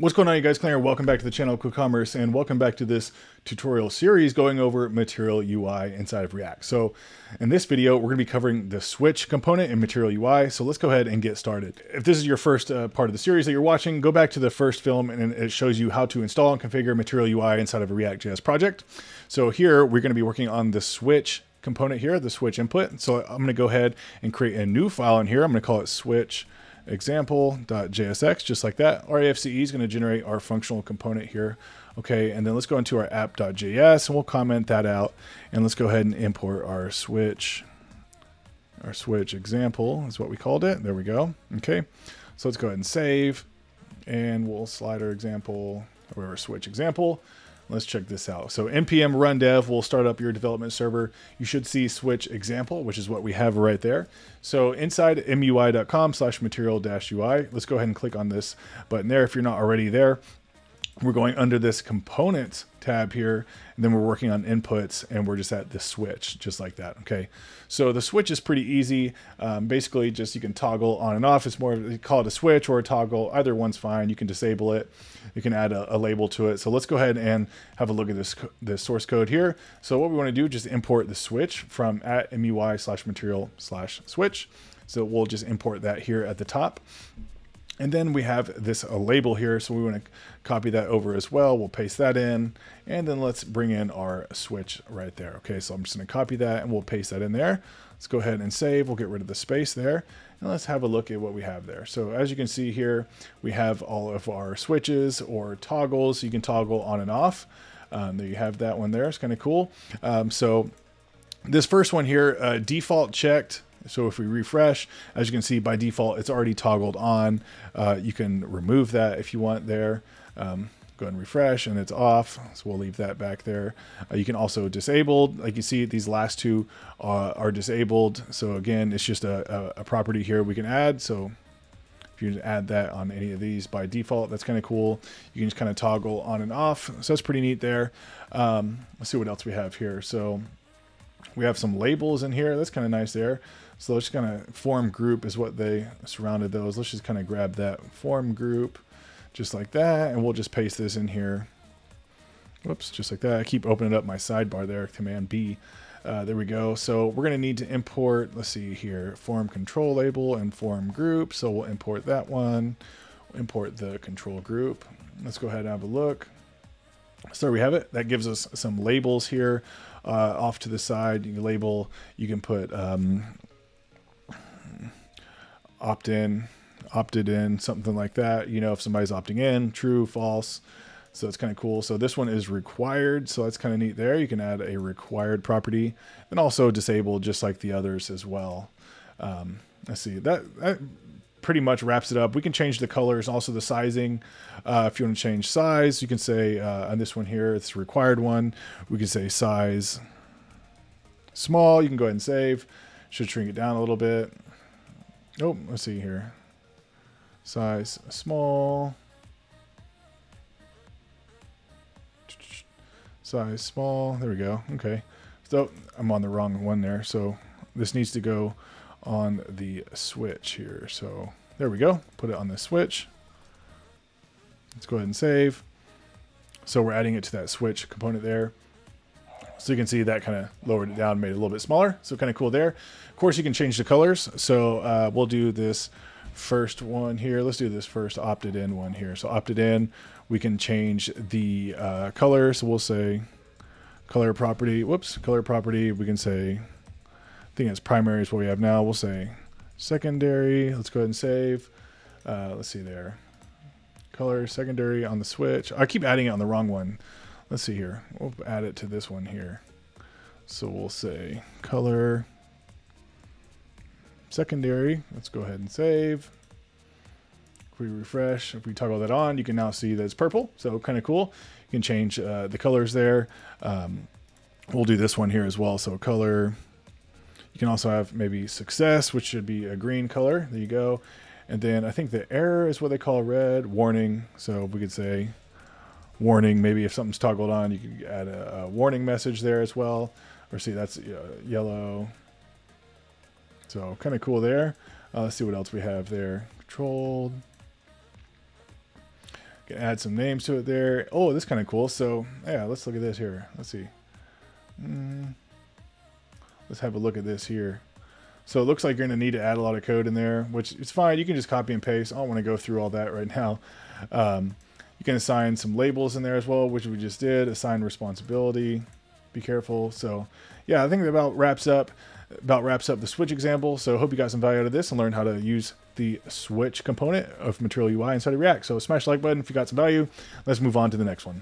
What's going on you guys, Claire? Welcome back to the channel CodeCommerce and welcome back to this tutorial series going over Material UI inside of React. So in this video, we're gonna be covering the switch component in Material UI. So let's go ahead and get started. If this is your first uh, part of the series that you're watching, go back to the first film and it shows you how to install and configure Material UI inside of a React.js project. So here we're gonna be working on the switch component here, the switch input. So I'm gonna go ahead and create a new file in here. I'm gonna call it switch example.jsx, just like that. RAFCE is going to generate our functional component here. Okay, and then let's go into our app.js and we'll comment that out. And let's go ahead and import our switch, our switch example is what we called it. There we go. Okay, so let's go ahead and save and we'll slide our example, or our switch example. Let's check this out. So npm run dev will start up your development server. You should see switch example, which is what we have right there. So inside mui.com slash material dash UI, let's go ahead and click on this button there if you're not already there. We're going under this component tab here, and then we're working on inputs, and we're just at the switch, just like that, okay? So the switch is pretty easy. Um, basically, just you can toggle on and off. It's more, call it a switch or a toggle. Either one's fine. You can disable it. You can add a, a label to it. So let's go ahead and have a look at this, this source code here. So what we want to do, just import the switch from at mui slash material slash switch. So we'll just import that here at the top. And then we have this a label here, so we want to copy that over as well. We'll paste that in, and then let's bring in our switch right there. Okay, so I'm just going to copy that, and we'll paste that in there. Let's go ahead and save. We'll get rid of the space there, and let's have a look at what we have there. So as you can see here, we have all of our switches or toggles. You can toggle on and off. Um, there you have that one there. It's kind of cool. Um, so this first one here, uh, default checked so if we refresh, as you can see by default, it's already toggled on. Uh, you can remove that if you want there. Um, go ahead and refresh and it's off. So we'll leave that back there. Uh, you can also disable, like you see these last two uh, are disabled. So again, it's just a, a, a, property here we can add. So if you add that on any of these by default, that's kind of cool. You can just kind of toggle on and off. So that's pretty neat there. Um, let's see what else we have here. So we have some labels in here. That's kind of nice there. So let's just kind of form group is what they surrounded those. Let's just kind of grab that form group just like that. And we'll just paste this in here. Whoops, just like that. I keep opening up my sidebar there, Command B. Uh, there we go. So we're going to need to import, let's see here, form control label and form group. So we'll import that one, we'll import the control group. Let's go ahead and have a look. So we have it. That gives us some labels here uh, off to the side. You label, you can put um, opt in, opted in, something like that. You know, if somebody's opting in, true, false. So it's kind of cool. So this one is required. So that's kind of neat there. You can add a required property and also disable just like the others as well. Um, let's see that, that pretty much wraps it up. We can change the colors, also the sizing. Uh, if you want to change size, you can say uh, on this one here, it's required one. We can say size small. You can go ahead and save. Should shrink it down a little bit. Oh, let's see here. Size small. Size small. There we go. Okay. So I'm on the wrong one there. So this needs to go on the switch here. So there we go. Put it on the switch. Let's go ahead and save. So we're adding it to that switch component there. So you can see that kind of lowered it down, made it a little bit smaller. So kind of cool there. Of course, you can change the colors. So uh, we'll do this first one here. Let's do this first opted in one here. So opted in, we can change the uh, color. So we'll say color property. Whoops, color property. We can say, I think it's primary is what we have now. We'll say secondary. Let's go ahead and save. Uh, let's see there. Color secondary on the switch. I keep adding it on the wrong one. Let's see here. We'll add it to this one here. So we'll say color secondary. Let's go ahead and save. If we refresh, if we toggle that on, you can now see that it's purple. So kind of cool. You can change uh, the colors there. Um, we'll do this one here as well. So color. You can also have maybe success, which should be a green color. There you go. And then I think the error is what they call red. Warning. So we could say warning. Maybe if something's toggled on, you can add a, a warning message there as well. Or see, that's uh, yellow. So kind of cool there. Uh, let's see what else we have there. Controlled. can add some names to it there. Oh, this kind of cool. So yeah, let's look at this here. Let's see. Mm, let's have a look at this here. So it looks like you're going to need to add a lot of code in there, which is fine. You can just copy and paste. I don't want to go through all that right now. Um, you can assign some labels in there as well, which we just did. Assign responsibility. Be careful. So yeah, I think that about wraps up about wraps up the switch example. So hope you got some value out of this and learned how to use the switch component of Material UI inside of React. So smash the like button if you got some value. Let's move on to the next one.